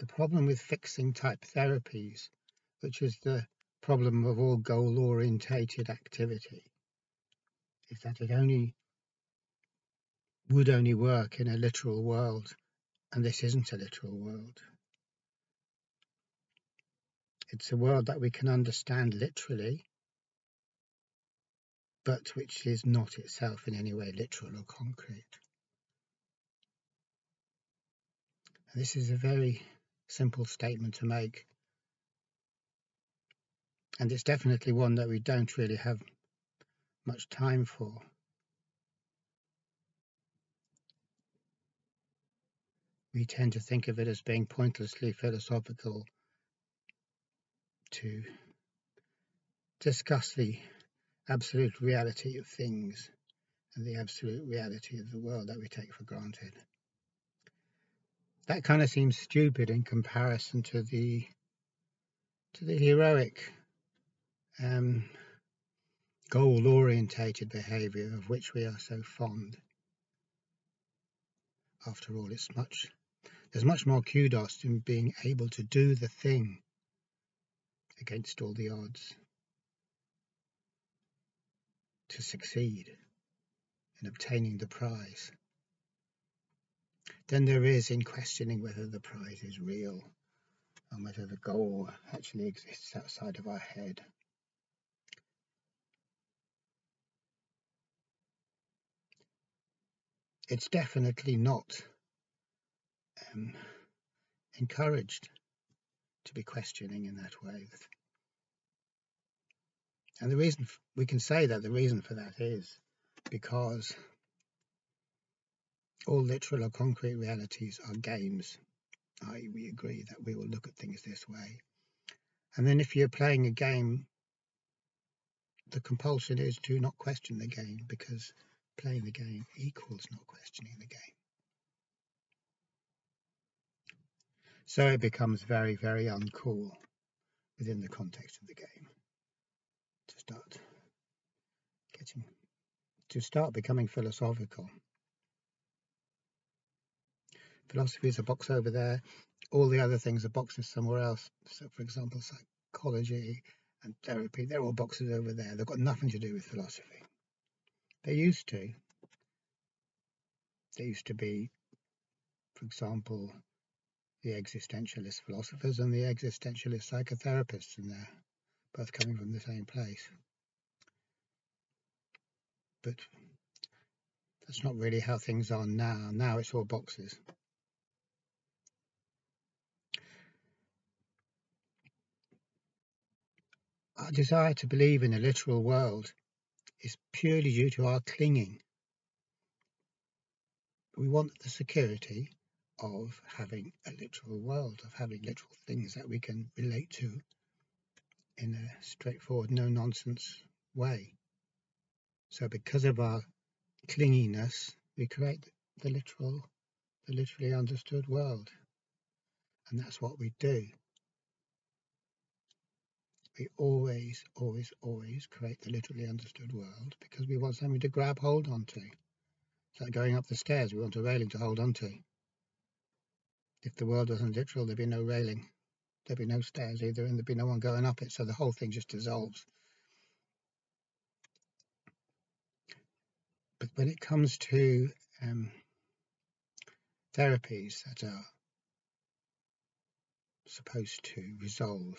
the problem with fixing type therapies, which is the problem of all goal orientated activity, is that it only would only work in a literal world, and this isn't a literal world. It's a world that we can understand literally, but which is not itself in any way literal or concrete. And this is a very simple statement to make, and it's definitely one that we don't really have much time for. We tend to think of it as being pointlessly philosophical to discuss the absolute reality of things and the absolute reality of the world that we take for granted. That kind of seems stupid in comparison to the to the heroic um, goal orientated behavior of which we are so fond. After all, it's much there's much more kudos in being able to do the thing against all the odds to succeed in obtaining the prize than there is in questioning whether the prize is real and whether the goal actually exists outside of our head. It's definitely not um, encouraged to be questioning in that way. And the reason we can say that the reason for that is because all literal or concrete realities are games. I we agree that we will look at things this way. And then if you're playing a game, the compulsion is to not question the game because playing the game equals not questioning the game. So it becomes very, very uncool within the context of the game to start getting to start becoming philosophical. Philosophy is a box over there. All the other things are boxes somewhere else. So, for example, psychology and therapy, they're all boxes over there. They've got nothing to do with philosophy. They used to. They used to be, for example, the existentialist philosophers and the existentialist psychotherapists, and they're both coming from the same place. But that's not really how things are now. Now it's all boxes. Our desire to believe in a literal world is purely due to our clinging. We want the security of having a literal world, of having literal things that we can relate to in a straightforward, no nonsense way. So, because of our clinginess, we create the literal, the literally understood world. And that's what we do. We always, always, always create the literally understood world because we want something to grab hold onto. It's like going up the stairs, we want a railing to hold onto. If the world wasn't literal, there'd be no railing. There'd be no stairs either, and there'd be no one going up it, so the whole thing just dissolves. But when it comes to um, therapies that are supposed to resolve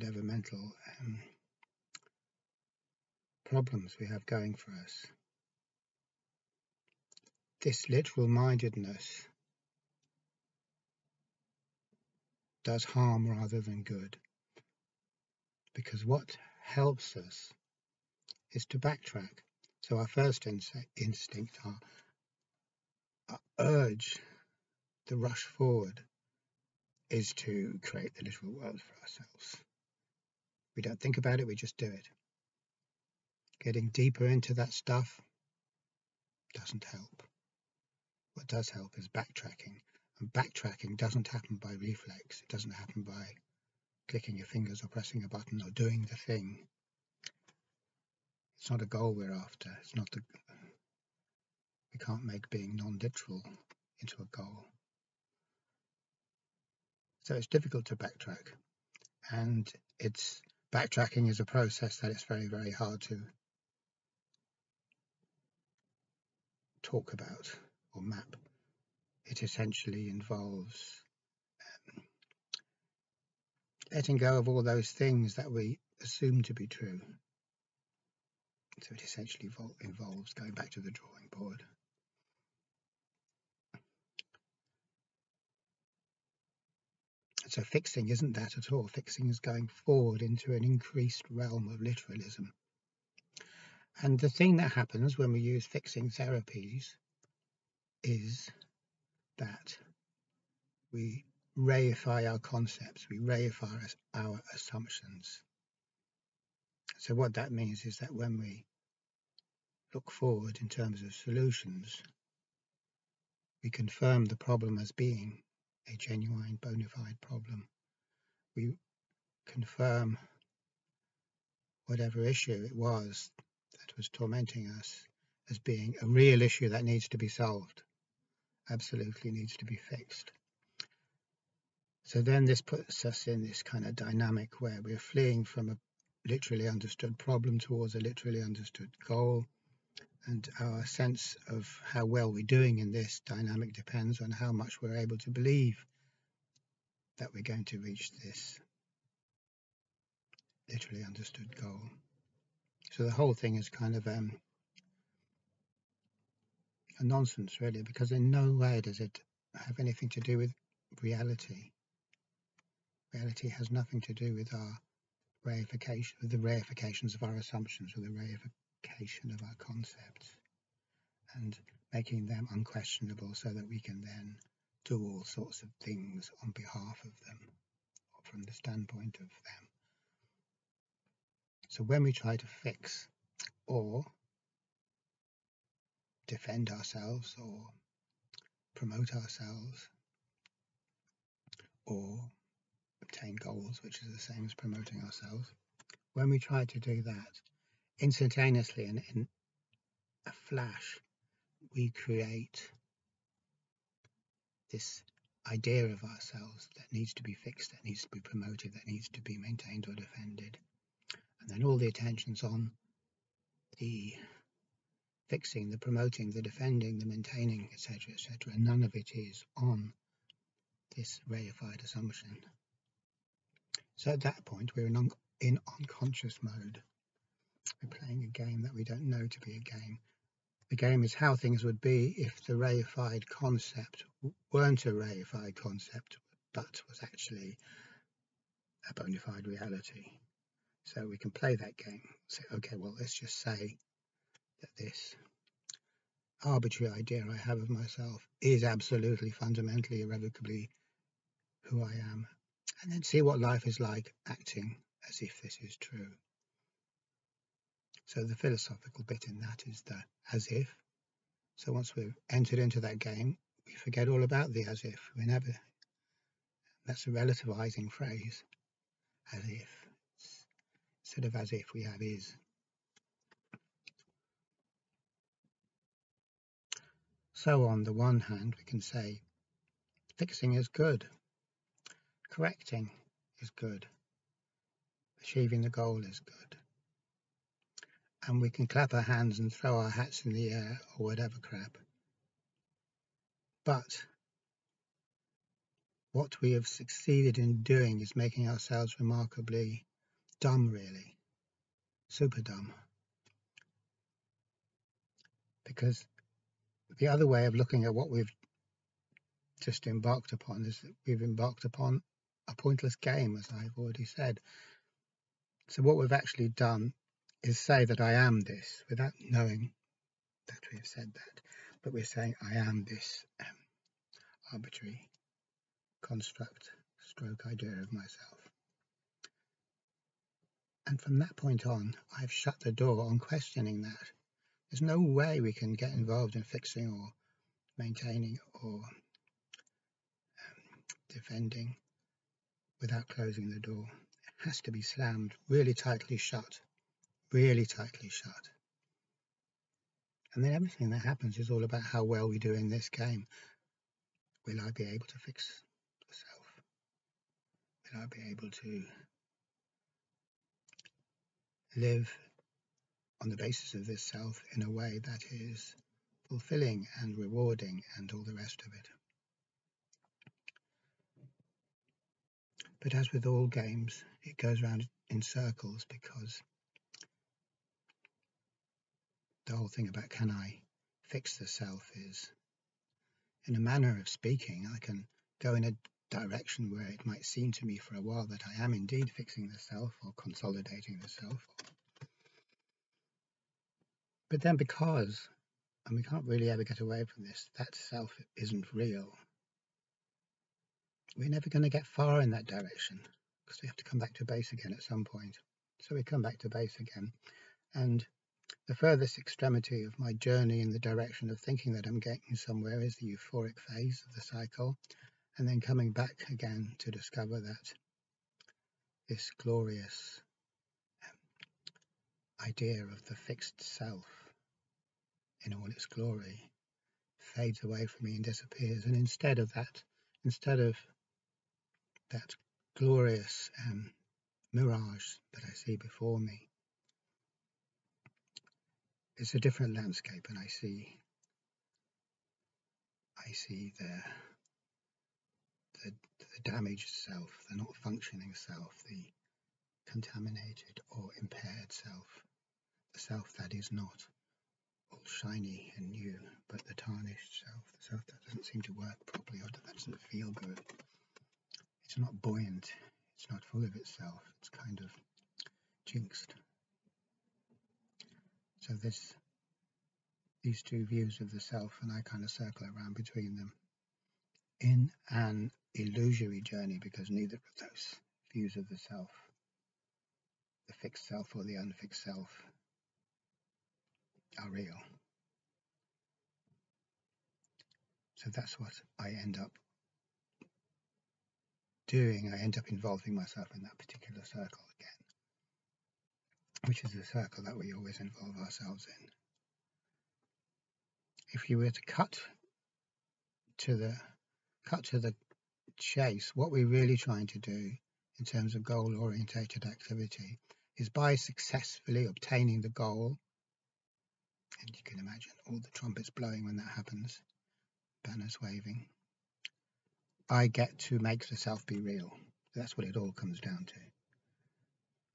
whatever mental um, problems we have going for us, this literal mindedness does harm rather than good. Because what helps us is to backtrack. So our first instinct, our, our urge, the rush forward, is to create the literal world for ourselves. We don't think about it, we just do it. Getting deeper into that stuff doesn't help. What does help is backtracking. And backtracking doesn't happen by reflex. It doesn't happen by clicking your fingers or pressing a button or doing the thing. It's not a goal we're after. It's not the. We can't make being non-literal into a goal. So it's difficult to backtrack. And it's backtracking is a process that it's very, very hard to talk about or map. It essentially involves um, letting go of all those things that we assume to be true. So it essentially involves going back to the drawing board. So fixing isn't that at all. Fixing is going forward into an increased realm of literalism. And the thing that happens when we use fixing therapies is that we reify our concepts, we reify our assumptions. So what that means is that when we look forward in terms of solutions, we confirm the problem as being a genuine bona fide problem. We confirm whatever issue it was that was tormenting us as being a real issue that needs to be solved, absolutely needs to be fixed. So then this puts us in this kind of dynamic where we're fleeing from a literally understood problem towards a literally understood goal. And our sense of how well we're doing in this dynamic depends on how much we're able to believe that we're going to reach this literally understood goal. So the whole thing is kind of um, a nonsense, really, because in no way does it have anything to do with reality. Reality has nothing to do with our reification, with the reifications of our assumptions, or the reification of our concepts, and making them unquestionable so that we can then do all sorts of things on behalf of them, or from the standpoint of them. So when we try to fix or defend ourselves or promote ourselves or obtain goals, which is the same as promoting ourselves, when we try to do that, instantaneously and in a flash, we create this idea of ourselves that needs to be fixed, that needs to be promoted, that needs to be maintained or defended and then all the attention's on the fixing, the promoting, the defending, the maintaining, etc., etc., none of it is on this reified assumption. So at that point, we're in, un in unconscious mode. We're playing a game that we don't know to be a game. The game is how things would be if the reified concept weren't a reified concept, but was actually a bona fide reality. So we can play that game. Say, okay, well, let's just say that this arbitrary idea I have of myself is absolutely, fundamentally, irrevocably who I am. And then see what life is like acting as if this is true. So the philosophical bit in that is the as if. So once we've entered into that game, we forget all about the as if. We never, that's a relativizing phrase, as if instead of as if we have is. So on the one hand, we can say fixing is good, correcting is good, achieving the goal is good. And we can clap our hands and throw our hats in the air or whatever crap. But what we have succeeded in doing is making ourselves remarkably dumb, really. Super dumb. Because the other way of looking at what we've just embarked upon is that we've embarked upon a pointless game, as I've already said. So what we've actually done is say that I am this without knowing that we have said that. But we're saying I am this um, arbitrary construct, stroke idea of myself. And from that point on, I've shut the door on questioning that. There's no way we can get involved in fixing or maintaining or um, defending without closing the door. It has to be slammed really tightly shut, really tightly shut. And then everything that happens is all about how well we do in this game. Will I be able to fix the self? that I'll be able to live on the basis of this self in a way that is fulfilling and rewarding and all the rest of it. But as with all games, it goes around in circles because the whole thing about can I fix the self is, in a manner of speaking, I can go in a direction where it might seem to me for a while that I am indeed fixing the self or consolidating the self. But then because, and we can't really ever get away from this, that self isn't real. We're never going to get far in that direction because we have to come back to base again at some point. So we come back to base again. And the furthest extremity of my journey in the direction of thinking that I'm getting somewhere is the euphoric phase of the cycle and then coming back again to discover that this glorious um, idea of the fixed self in all its glory fades away from me and disappears. And instead of that, instead of that glorious um, mirage that I see before me, it's a different landscape, and I see, I see the the, the damaged self, the not functioning self, the contaminated or impaired self, the self that is not all shiny and new, but the tarnished self, the self that doesn't seem to work properly or that doesn't feel good. It's not buoyant, it's not full of itself, it's kind of jinxed. So this these two views of the self and I kind of circle around between them in an illusory journey because neither of those views of the self, the fixed self or the unfixed self, are real. So that's what I end up doing. I end up involving myself in that particular circle again, which is the circle that we always involve ourselves in. If you were to cut to the cut to the chase, what we're really trying to do in terms of goal orientated activity is by successfully obtaining the goal, and you can imagine all the trumpets blowing when that happens, banners waving, I get to make the self be real. That's what it all comes down to.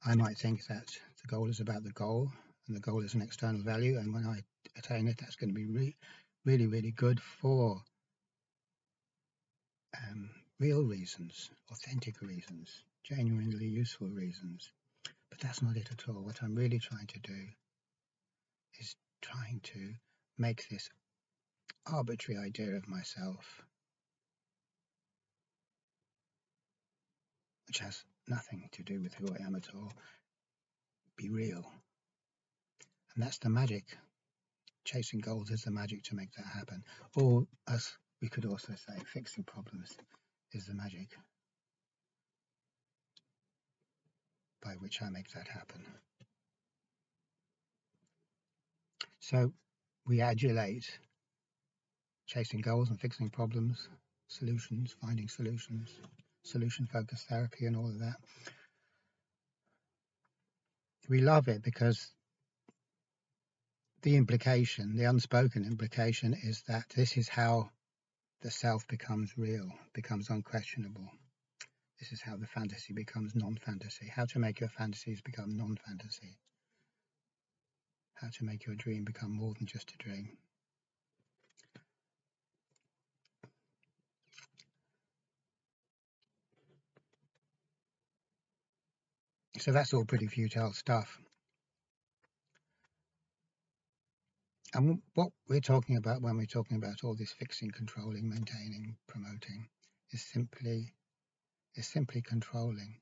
I might think that the goal is about the goal, and the goal is an external value, and when I attain it, that's going to be re really, really good for um, real reasons, authentic reasons, genuinely useful reasons. But that's not it at all. What I'm really trying to do is trying to make this arbitrary idea of myself, which has nothing to do with who I am at all, be real. And that's the magic. Chasing goals is the magic to make that happen. Or, as we could also say, fixing problems is the magic by which I make that happen. So we adulate chasing goals and fixing problems, solutions, finding solutions, solution focused therapy, and all of that. We love it because the implication, the unspoken implication, is that this is how the self becomes real, becomes unquestionable. This is how the fantasy becomes non-fantasy. How to make your fantasies become non-fantasy. How to make your dream become more than just a dream. So that's all pretty futile stuff. And what we're talking about when we're talking about all this fixing, controlling, maintaining, promoting is simply is simply controlling.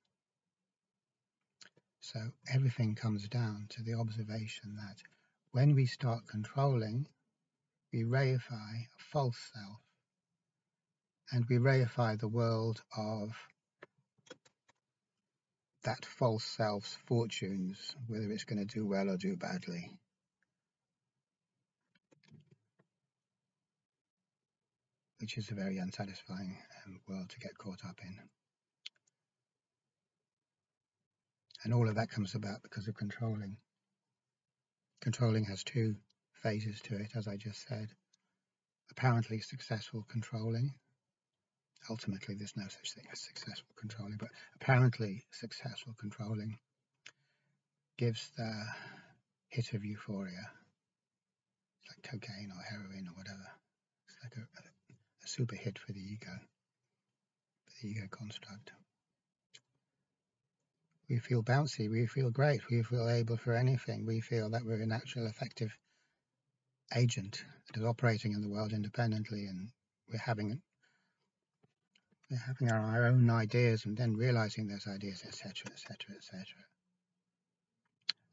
So everything comes down to the observation that when we start controlling, we reify a false self and we reify the world of that false self's fortunes, whether it's going to do well or do badly. which is a very unsatisfying um, world to get caught up in. And all of that comes about because of controlling. Controlling has two phases to it, as I just said. Apparently successful controlling. Ultimately, there's no such thing as successful controlling, but apparently successful controlling gives the hit of euphoria. It's like cocaine or heroin or whatever. It's like a, a, super hit for the ego, for the ego construct. We feel bouncy, we feel great, we feel able for anything, we feel that we're an actual effective agent that is operating in the world independently and we're having having our own ideas and then realizing those ideas, etc., etc., etc.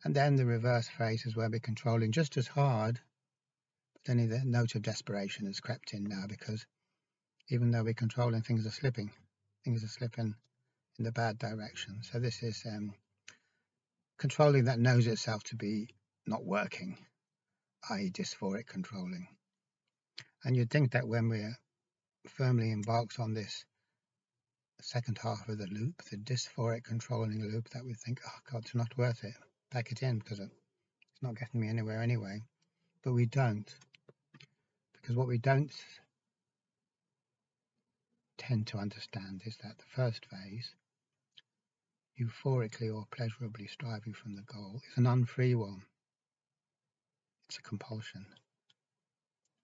And then the reverse phase is where we're controlling just as hard, but then the note of desperation has crept in now because even though we're controlling, things are slipping. Things are slipping in the bad direction. So this is um, controlling that knows itself to be not working, i.e. dysphoric controlling. And you'd think that when we're firmly embarked on this second half of the loop, the dysphoric controlling loop, that we think, oh God, it's not worth it pack it in because it's not getting me anywhere anyway. But we don't. Because what we don't tend to understand is that the first phase, euphorically or pleasurably striving from the goal, is an unfree one. It's a compulsion.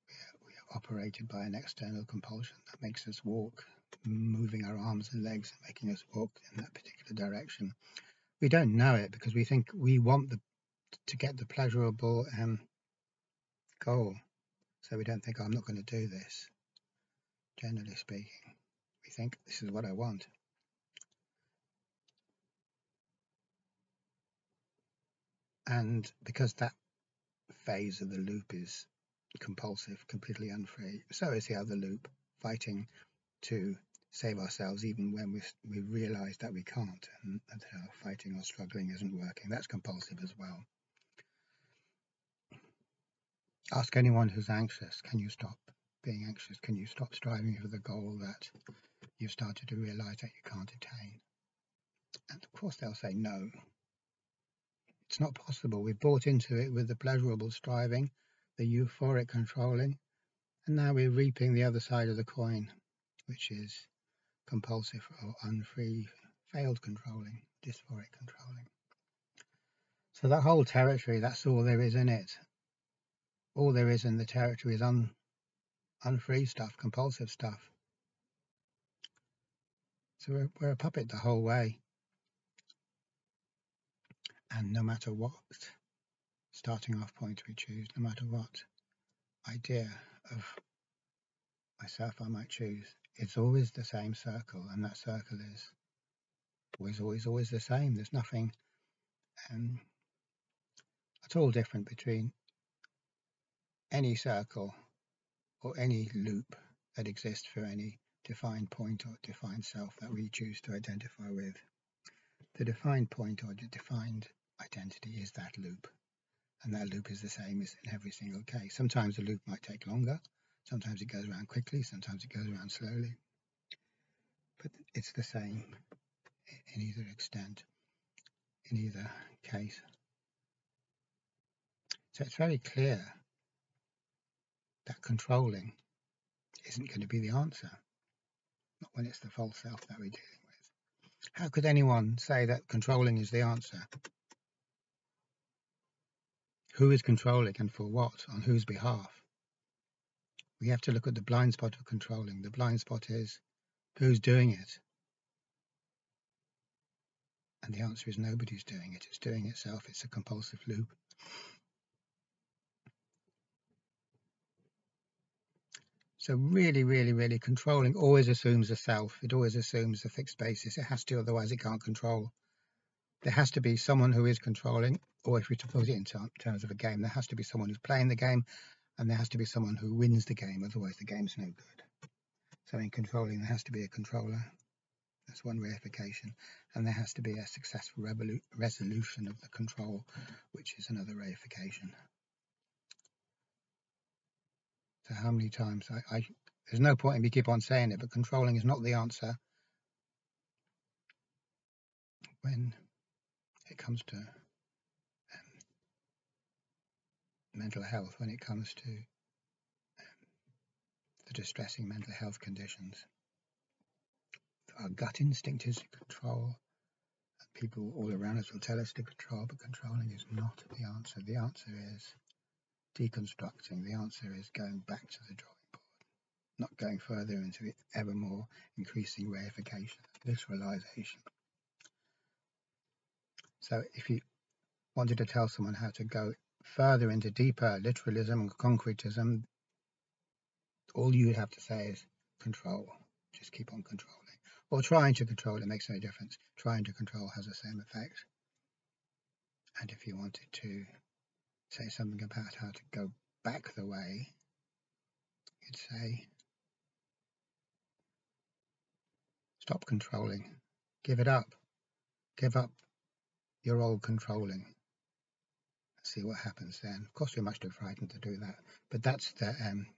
We are, we are operated by an external compulsion that makes us walk, moving our arms and legs and making us walk in that particular direction we don't know it because we think we want the to get the pleasurable um, goal. So we don't think, oh, I'm not going to do this. Generally speaking, we think this is what I want. And because that phase of the loop is compulsive, completely unfree, so is the other loop, fighting to save ourselves even when we, we realize that we can't and that our fighting or struggling isn't working. That's compulsive as well. Ask anyone who's anxious, can you stop being anxious? Can you stop striving for the goal that you've started to realize that you can't attain? And of course they'll say no. It's not possible. We've bought into it with the pleasurable striving, the euphoric controlling, and now we're reaping the other side of the coin, which is compulsive or unfree, failed controlling, dysphoric controlling. So that whole territory, that's all there is in it. All there is in the territory is un, unfree stuff, compulsive stuff. So we're, we're a puppet the whole way. And no matter what starting off point we choose, no matter what idea of myself I might choose, it's always the same circle, and that circle is always, always, always the same. There's nothing um, at all different between any circle or any loop that exists for any defined point or defined self that we choose to identify with. The defined point or the defined identity is that loop, and that loop is the same as in every single case. Sometimes the loop might take longer, Sometimes it goes around quickly, sometimes it goes around slowly. But it's the same in either extent, in either case. So it's very clear that controlling isn't going to be the answer, not when it's the false self that we're dealing with. How could anyone say that controlling is the answer? Who is controlling and for what, on whose behalf? We have to look at the blind spot of controlling. The blind spot is who's doing it? And the answer is nobody's doing it. It's doing itself. It's a compulsive loop. So really, really, really controlling always assumes a self. It always assumes a fixed basis. It has to, otherwise it can't control. There has to be someone who is controlling, or if we put it in terms of a game, there has to be someone who's playing the game and there has to be someone who wins the game, otherwise the game's no good. So in controlling, there has to be a controller. That's one reification. And there has to be a successful resolution of the control, which is another reification. So how many times I, I there's no point in me keep on saying it, but controlling is not the answer when it comes to um, mental health, when it comes to um, the distressing mental health conditions. Our gut instinct is to control. and People all around us will tell us to control, but controlling is not the answer. The answer is deconstructing. The answer is going back to the drawing board, not going further into the ever more increasing reification, literalization. So if you wanted to tell someone how to go further into deeper literalism concretism, all you have to say is control. Just keep on controlling. Or trying to control, it makes no difference. Trying to control has the same effect. And if you wanted to say something about how to go back the way, you'd say, stop controlling, give it up, give up your old controlling. See what happens then. Of course, we're much too frightened to do that, but that's the um,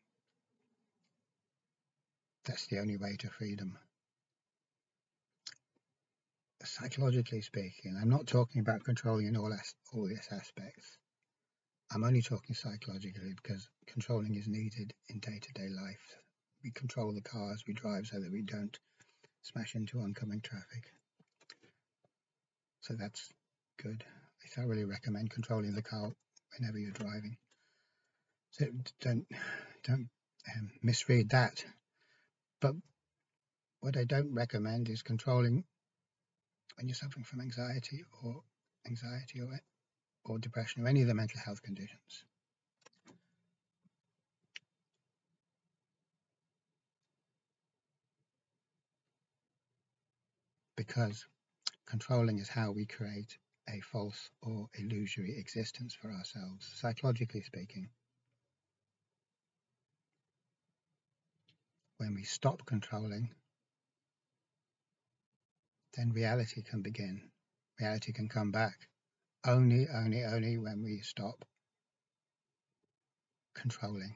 that's the only way to freedom. Psychologically speaking, I'm not talking about controlling in all as all these aspects. I'm only talking psychologically because controlling is needed in day-to-day -day life. We control the cars we drive so that we don't smash into oncoming traffic. So that's good. I thoroughly recommend controlling the car whenever you're driving. So don't don't um, misread that. But what I don't recommend is controlling when you're suffering from anxiety or anxiety or or depression or any of the mental health conditions. Because controlling is how we create a false or illusory existence for ourselves, psychologically speaking. When we stop controlling, then reality can begin. Reality can come back. Only, only, only when we stop controlling.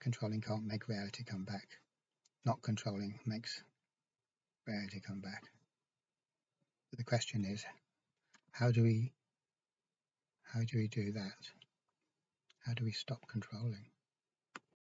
Controlling can't make reality come back. Not controlling makes reality come back. But The question is, how do we how do we do that? How do we stop controlling?